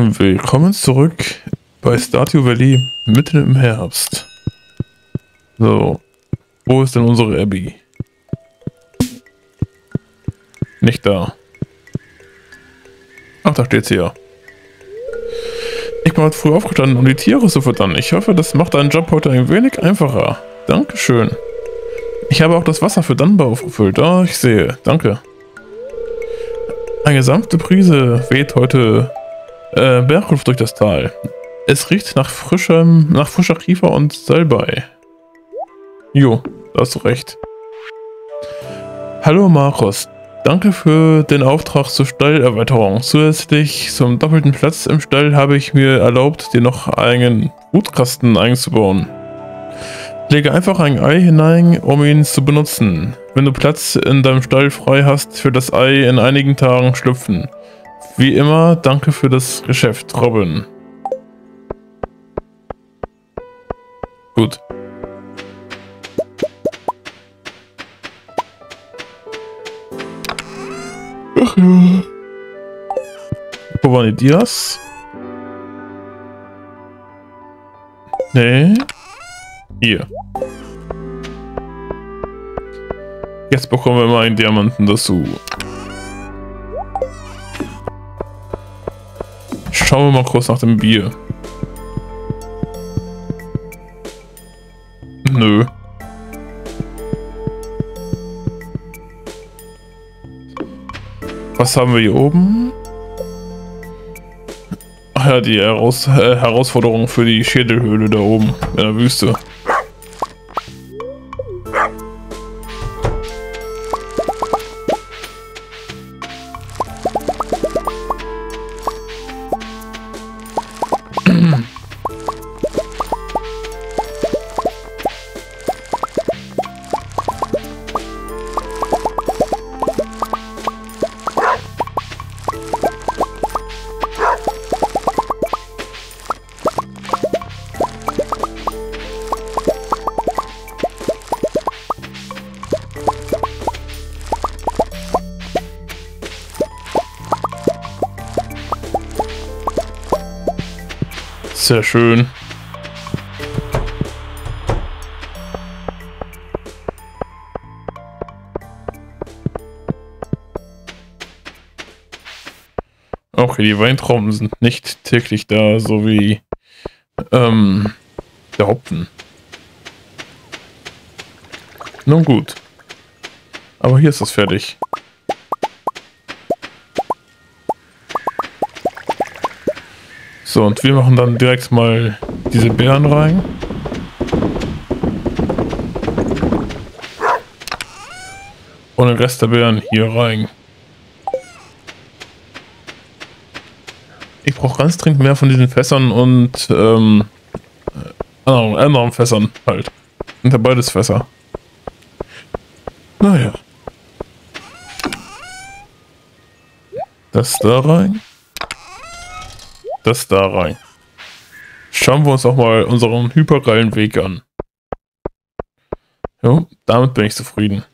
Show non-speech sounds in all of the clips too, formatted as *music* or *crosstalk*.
Willkommen zurück bei Stardew Valley mitten im Herbst. So, wo ist denn unsere Abby? Nicht da. Ach, da steht sie ja. Ich bin heute früh aufgestanden, um die Tiere zu füttern. Ich hoffe, das macht deinen Job heute ein wenig einfacher. Dankeschön. Ich habe auch das Wasser für Dunbar aufgefüllt. Oh, ich sehe. Danke. Eine sanfte Brise weht heute äh, Bergluft durch das Tal. Es riecht nach frischem, nach frischer Kiefer und Salbei. Jo, da hast du recht. Hallo Marcos, danke für den Auftrag zur Stallerweiterung. Zusätzlich zum doppelten Platz im Stall habe ich mir erlaubt, dir noch einen Brutkasten einzubauen. Lege einfach ein Ei hinein, um ihn zu benutzen. Wenn du Platz in deinem Stall frei hast, wird das Ei in einigen Tagen schlüpfen. Wie immer, danke für das Geschäft, Robin. Gut. Ach ja. Die Dias? Nee. Hier. Jetzt bekommen wir mal einen Diamanten dazu. Schauen wir mal kurz nach dem Bier. Nö. Was haben wir hier oben? Ach ja, die Heraus äh, Herausforderung für die Schädelhöhle da oben in der Wüste. Sehr schön. Okay, die Weintrauben sind nicht täglich da, so wie ähm, der Hopfen. Nun gut. Aber hier ist das fertig. So, und wir machen dann direkt mal diese Beeren rein. Und den Rest der Beeren hier rein. Ich brauche ganz dringend mehr von diesen Fässern und ähm, anderen, anderen Fässern halt. Sind ja beides Fässer. Naja. Das da rein das da rein. Schauen wir uns auch mal unseren hypergeilen Weg an. Jo, damit bin ich zufrieden.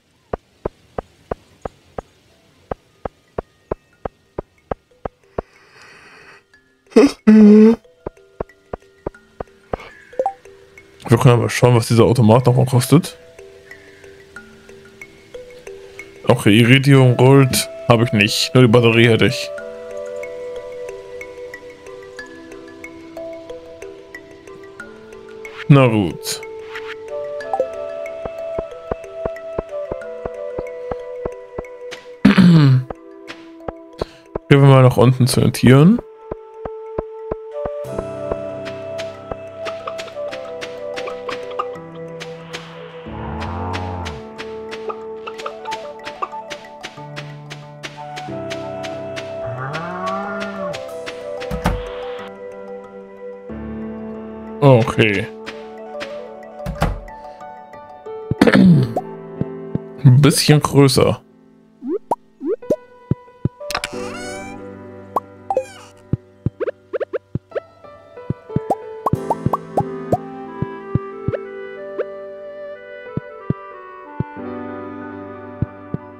Wir können aber schauen, was dieser Automat noch mal kostet. Okay, Iridium Gold habe ich nicht. Nur die Batterie hätte ich. Na gut. Gehen wir mal nach unten zu den Tieren. bisschen größer.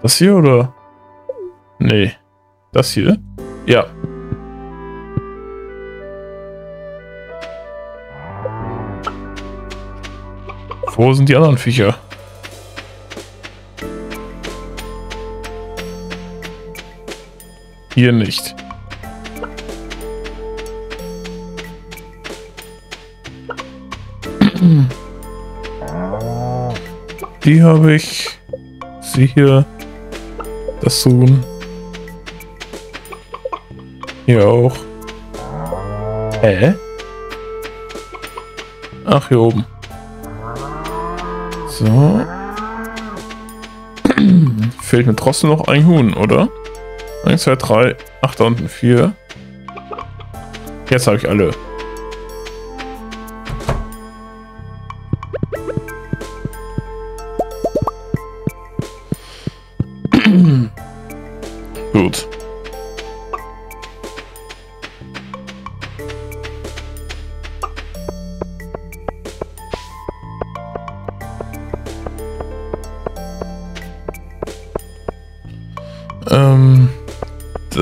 Das hier oder? Nee. Das hier? Ja. Wo sind die anderen Viecher? Hier nicht. Die habe ich. Sie hier. Das Sohn. Hier auch. Hä? Ach, hier oben. So. *clears throat* Fehlt mir trotzdem noch ein Huhn, oder? 1, 2, 3. Ach, da unten 4. Jetzt habe ich alle.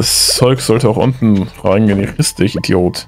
Das Zeug sollte auch unten reingehen. Ich dich, Idiot.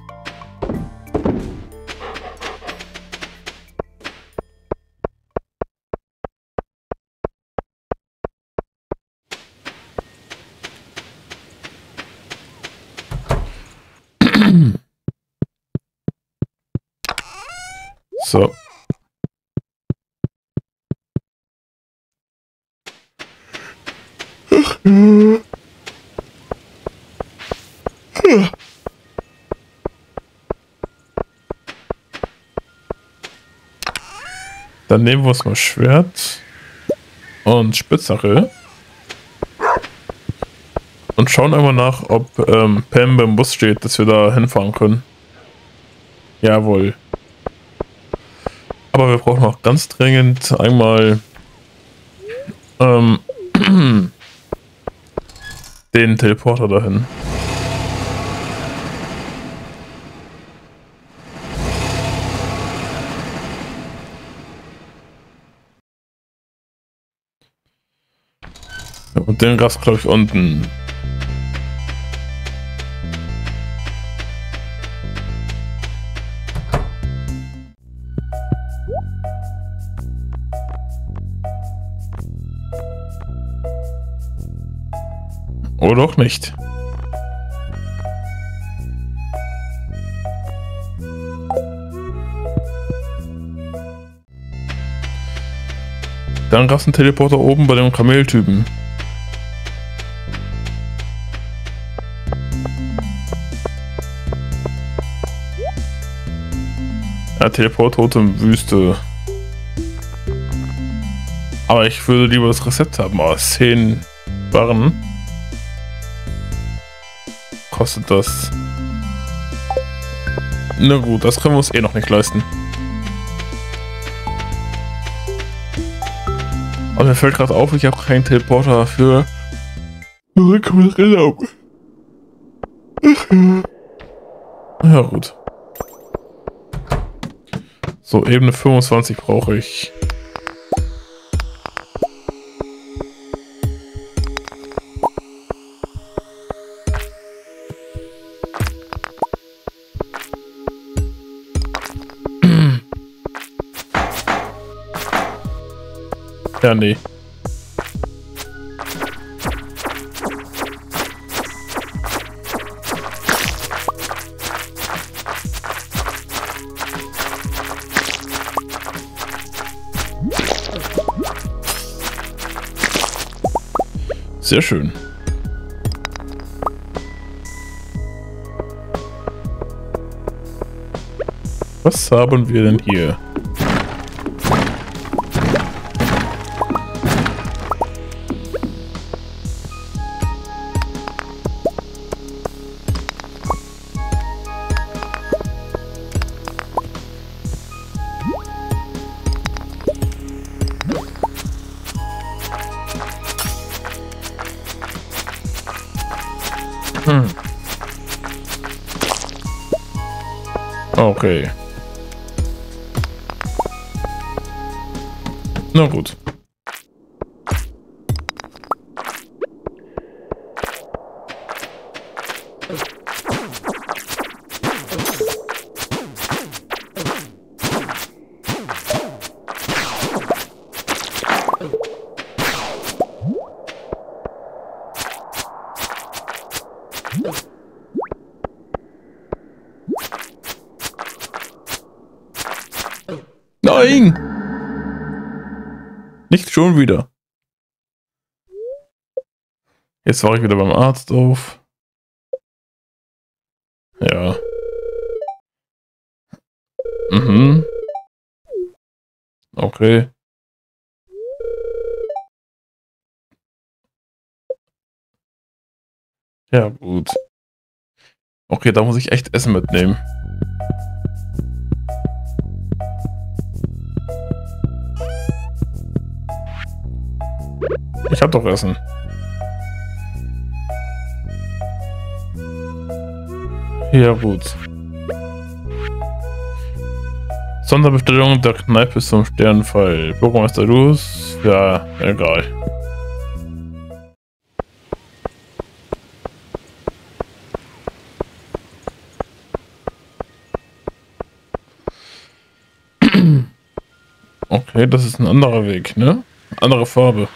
Dann nehmen wir uns mal Schwert und Spitzhacke. Und schauen einmal nach, ob ähm, Pam beim Bus steht, dass wir da hinfahren können. Jawohl. Aber wir brauchen noch ganz dringend einmal ähm, *clears throat* den Teleporter dahin. Und den Gast glaube ich unten. Oder auch nicht. Dann gab Teleporter oben bei dem Kameltypen. Ja, Teleport tote Wüste. Aber ich würde lieber das Rezept haben. Aber 10 Barren kostet das. Na gut, das können wir uns eh noch nicht leisten. Aber mir fällt gerade auf, ich habe keinen Teleporter für Rückurlaub. Ja gut. So, Ebene 25 brauche ich. *clears throat* Ja, nee. Sehr schön. Was haben wir denn hier? Okay. Na gut. Schon wieder. Jetzt war ich wieder beim Arzt auf. Ja. Mhm. Okay. Ja, gut. Okay, da muss ich echt Essen mitnehmen. Ich hab doch Essen. Ja, gut. Sonderbestellung der Kneipe zum Sternenfall. Bürgermeister Luz? Ja, egal. *clears throat* Okay, das ist ein anderer Weg, ne? Andere Farbe.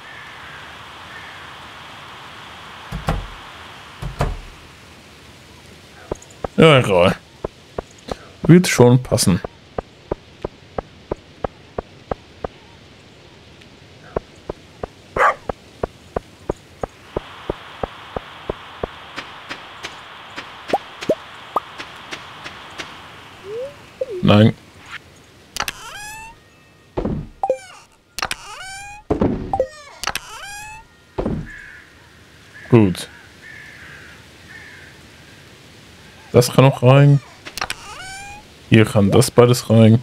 Ja, egal. Wird schon passen. Nein. Gut. Das kann auch rein. Hier kann das beides rein.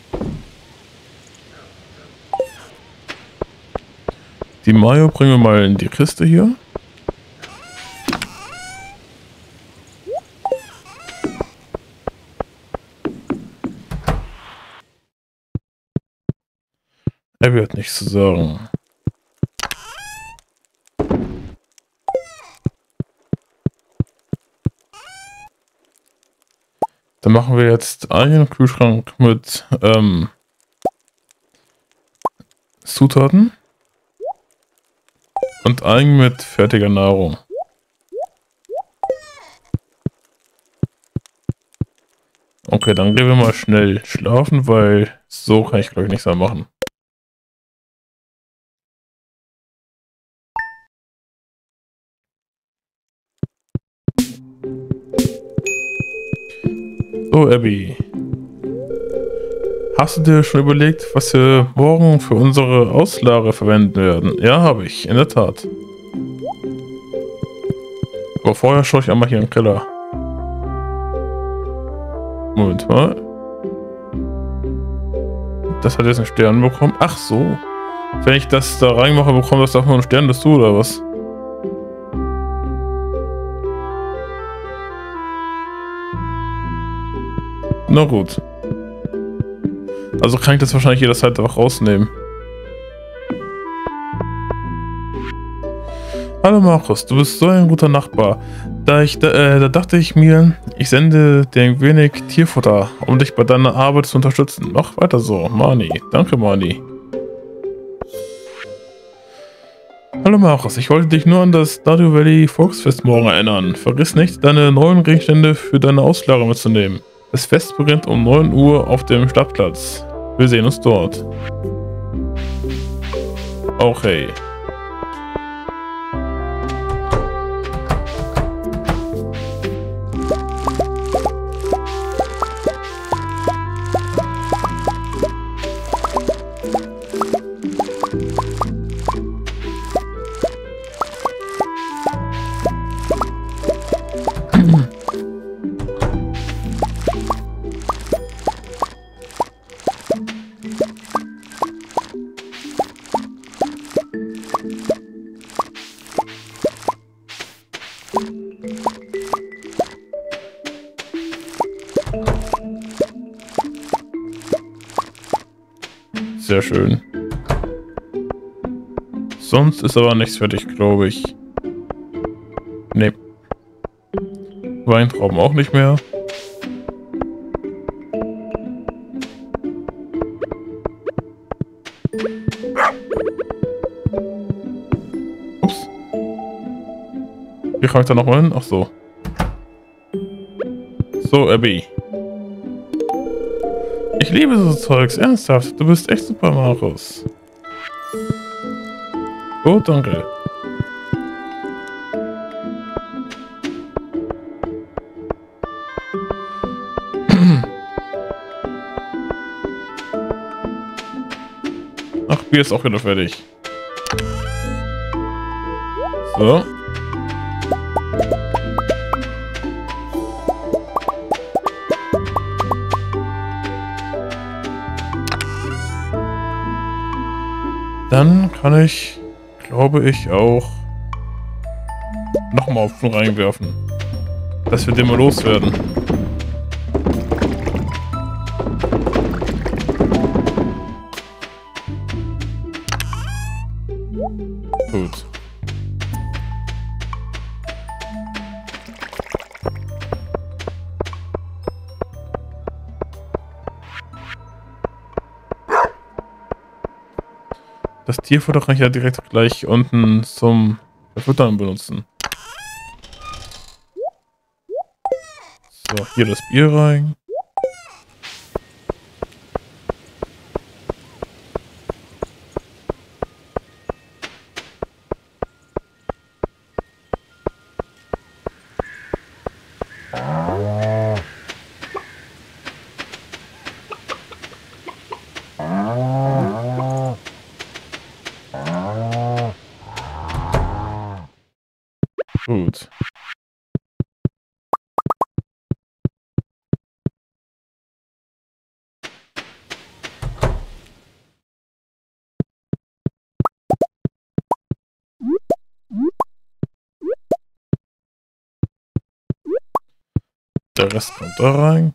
Die Mayo bringen wir mal in die Kiste hier. Er wird nichts zu sagen. Dann machen wir jetzt einen Kühlschrank mit ähm, Zutaten und einen mit fertiger Nahrung. Okay, dann gehen wir mal schnell schlafen, weil so kann ich glaube ich nichts mehr machen. So, Abby. Hast du dir schon überlegt, was wir morgen für unsere Auslage verwenden werden? Ja, habe ich, in der Tat. Aber vorher schaue ich einmal hier im Keller. Moment mal. Das hat jetzt einen Stern bekommen. Ach so. Wenn ich das da reinmache, bekomme das auch nur einen Stern dazu, oder was? Na gut. Also kann ich das wahrscheinlich jederzeit auch rausnehmen. Hallo Markus, du bist so ein guter Nachbar. Da, ich, da, äh, da dachte ich mir, ich sende dir ein wenig Tierfutter, um dich bei deiner Arbeit zu unterstützen. Mach weiter so, Mani. Danke, Mani. Hallo Markus, ich wollte dich nur an das Stardew Valley Volksfest morgen erinnern. Vergiss nicht, deine neuen Gegenstände für deine Auslage mitzunehmen. Das Fest beginnt um 9 Uhr auf dem Stadtplatz. Wir sehen uns dort. Okay. Sehr schön. Sonst ist aber nichts fertig, glaube ich. Nee. Weintrauben auch nicht mehr. Ups. Wie komme ich da nochmal hin? Ach so. So, Abby. Liebe so Zeugs, ernsthaft. Du bist echt super, Markus. Oh, danke. Ach, Bier ist auch wieder fertig. So. Dann kann ich, glaube ich, auch nochmal auf den reinwerfen. Dass wir den mal loswerden. Tierfutter kann ich ja direkt gleich unten zum Verfüttern benutzen. So, hier das Bier rein. Gut. Der Rest kommt da rein.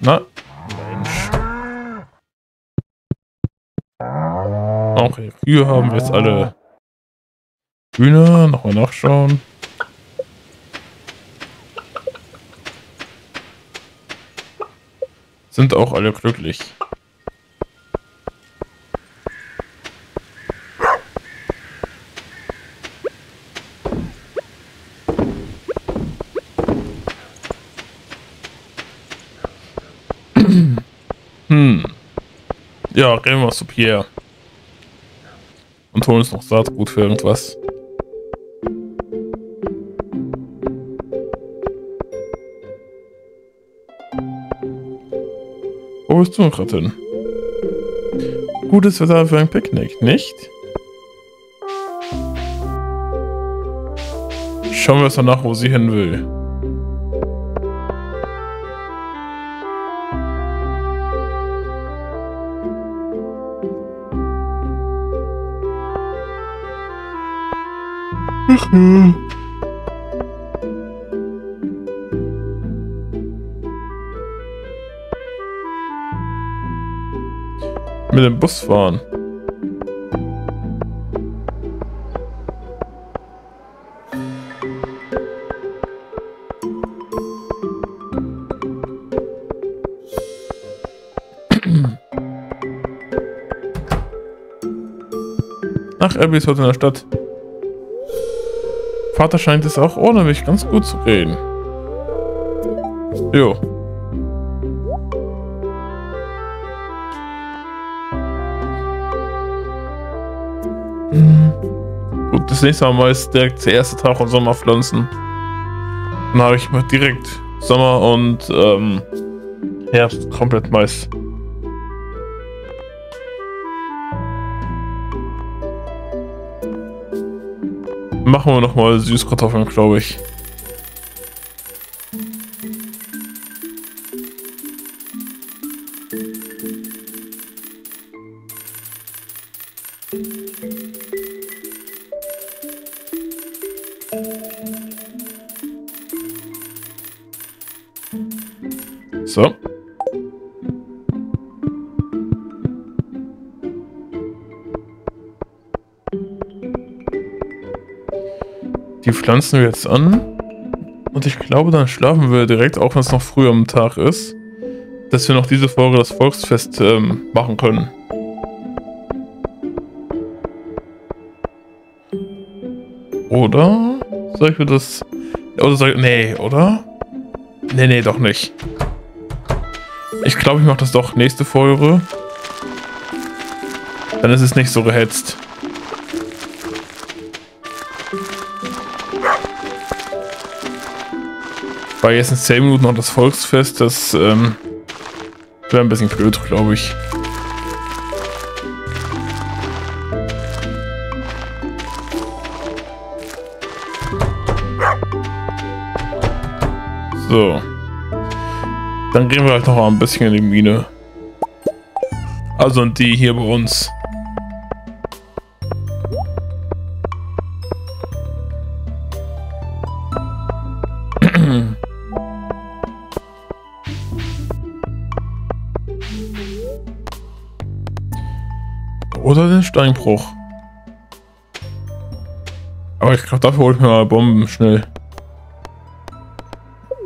Na, Mensch. Okay, hier haben wir jetzt alle Hühner. Nochmal nachschauen. Sind auch alle glücklich. Hm. Ja, reden wir zu Pierre. Und holen uns noch Saatgut für irgendwas. Wo bist du gerade hin? Gutes Wetter für ein Picknick, nicht? Schauen wir erst danach, wo sie hin will. Mit dem Bus fahren. Ach, Abby ist heute in der Stadt. Vater scheint es auch ohne mich ganz gut zu reden. Jo. Hm. Gut, das nächste Mal ist direkt der erste Tag und Sommerpflanzen. Dann habe ich mal direkt Sommer und ähm, Herbst komplett Mais. Machen wir nochmal Süßkartoffeln, glaube ich. pflanzen wir jetzt an. Und ich glaube, dann schlafen wir direkt, auch wenn es noch früh am Tag ist, dass wir noch diese Folge das Volksfest ähm, machen können. Oder? Soll ich mir das... Oder soll ich... Nee, oder? Nee, nee, doch nicht. Ich glaube, ich mache das doch nächste Folge. Dann ist es nicht so gehetzt. Weil jetzt in 10 Minuten noch das Volksfest, das ähm, wäre ein bisschen blöd, glaube ich. So. Dann gehen wir halt noch mal ein bisschen in die Mine. Also und die hier bei uns. Steinbruch. Aber ich glaube, dafür hole ich mir mal Bomben schnell.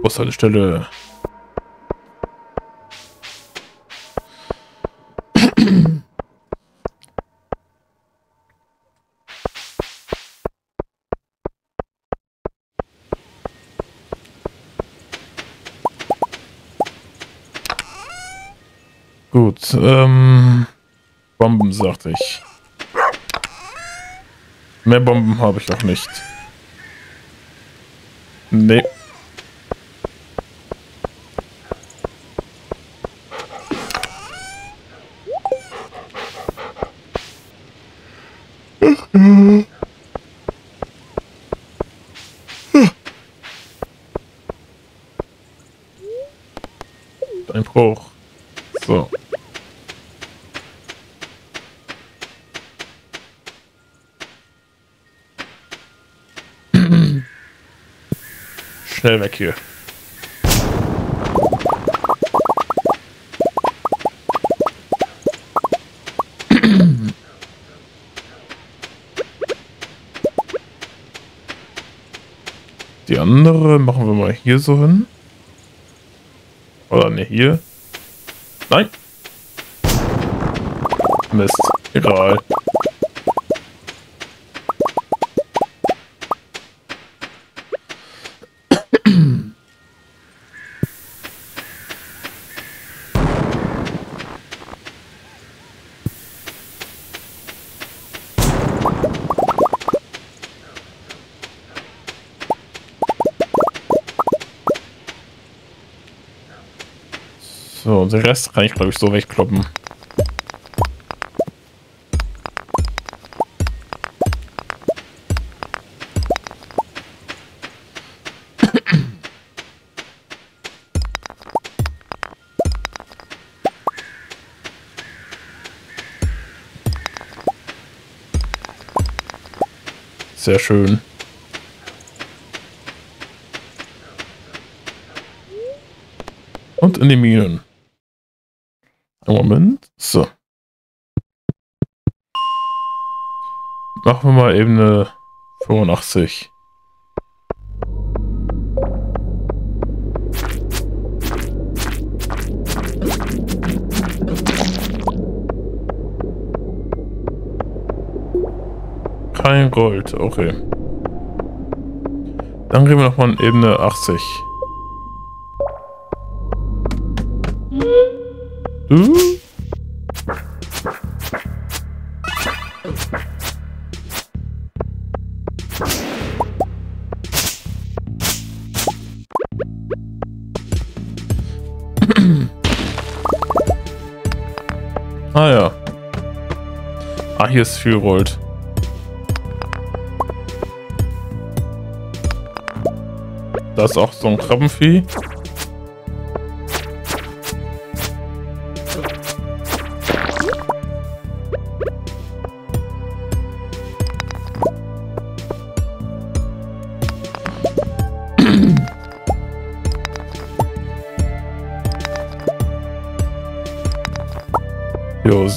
Bushaltestelle. Gut, ähm... Bomben, sagte ich. Mehr Bomben habe ich auch nicht. Nee. Ein Bruch. So. Schnell weg hier. Die andere machen wir mal hier so hin. Oder ne, hier. Nein. Mist. Egal. Den Rest kann ich glaube ich so wegkloppen. Sehr schön. Und in die Minen. Moment. So. Machen wir mal eben eine 85. Kein Gold, okay. Dann gehen wir nochmal in Ebene 80. Du? ah ja. Ah, hier ist viel Gold. Da ist auch so ein Krabbenvieh.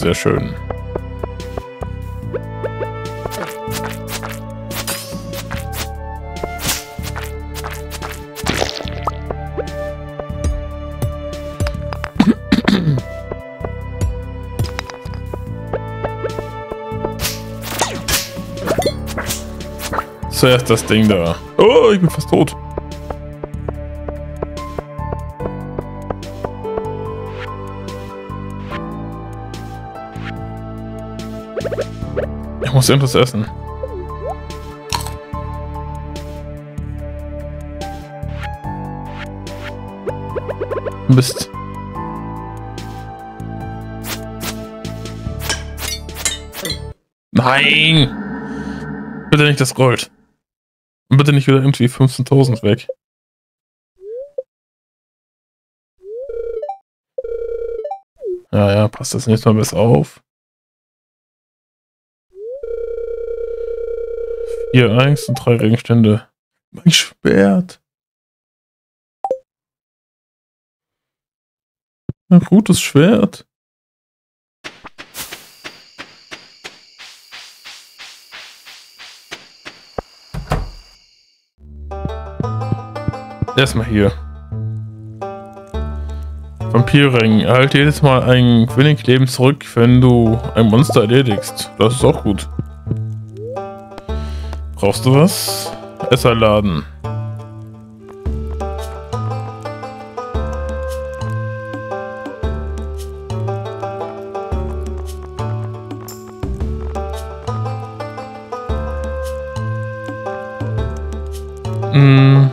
Sehr schön. Zuerst das Ding da. Oh, ich bin fast tot. Muss irgendwas essen. Mist. Nein! Bitte nicht das Gold. Und bitte nicht wieder irgendwie 15.000 weg. Ja, ja, passt das nächste Mal besser auf. Vier Eins und drei Gegenstände. Mein Schwert. Ein gutes Schwert. Erstmal hier. Vampirring. Erhalte jedes Mal ein wenig Leben zurück, wenn du ein Monster erledigst. Das ist auch gut. Brauchst du was? Esserladen. Hm.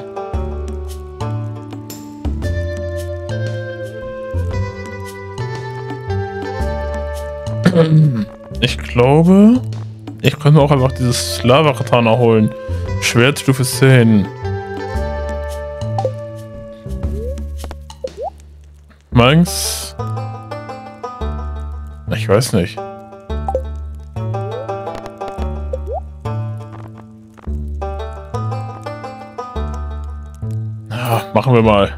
Ich glaube, ich könnte mir auch einfach dieses Lava-Katana holen. Schwertstufe 10. Mangs? Ich weiß nicht. Ja, machen wir mal.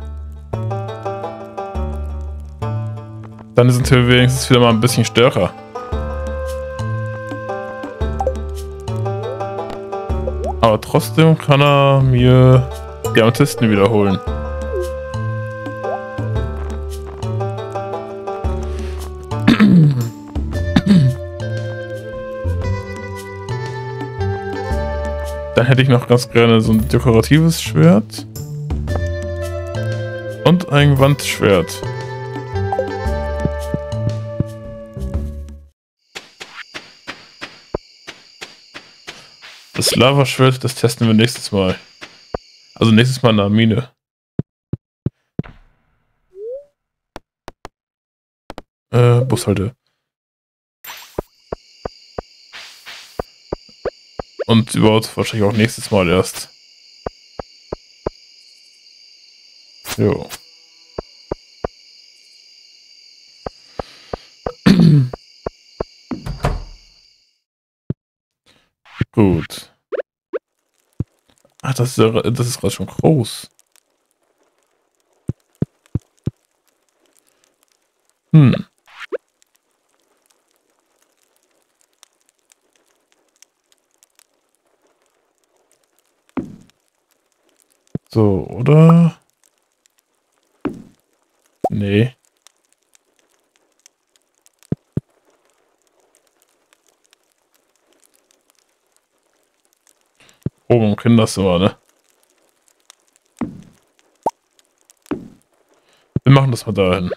Dann sind wir wenigstens wieder mal ein bisschen stärker. Aber trotzdem kann er mir die Amethysten wiederholen. Dann hätte ich noch ganz gerne so ein dekoratives Schwert. Und ein Wandschwert. Das Lavaschwert, das testen wir nächstes Mal. Also nächstes Mal in der Mine. Äh, Bushalte. Und überhaupt wahrscheinlich auch nächstes Mal erst. Jo. *clears throat* Gut. Ach, das ist, das ist gerade schon groß. Hm. So, oder? Nee. Oben im Kinderzimmer, ne? Wir machen das mal dahin.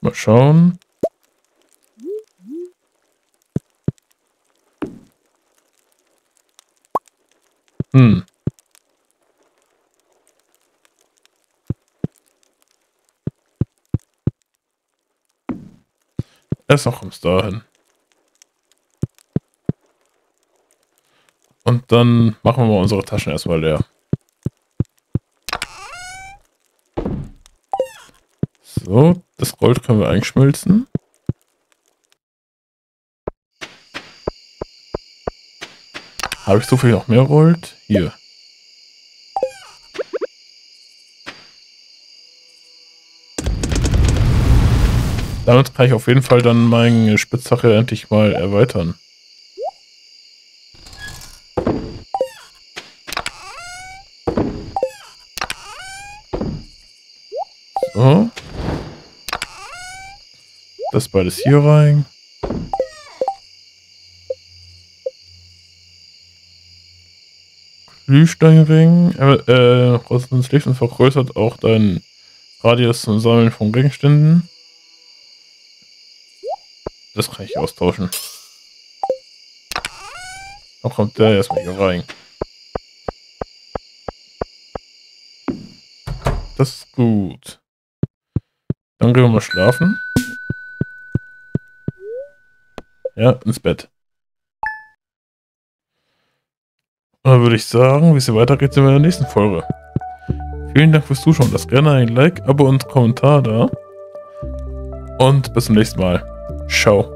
Mal schauen. Hm. Erst noch kommst dahin. Und dann machen wir mal unsere Taschen erstmal leer. So, das Gold können wir einschmelzen. Habe ich so viel noch mehr Gold? Hier. Damit kann ich auf jeden Fall dann meine Spitzhacke endlich mal erweitern. So. Das beides hier rein. Glühsteinring. Äh, äh, Licht und vergrößert auch deinen Radius zum Sammeln von Gegenständen. Das kann ich austauschen. Dann kommt der erstmal hier rein. Das ist gut. Dann gehen wir mal schlafen. Ja, ins Bett. Und dann würde ich sagen, wie es hier weitergeht, sehen wir in der nächsten Folge. Vielen Dank fürs Zuschauen. Lasst gerne ein Like, Abo und Kommentar da. Und bis zum nächsten Mal. show.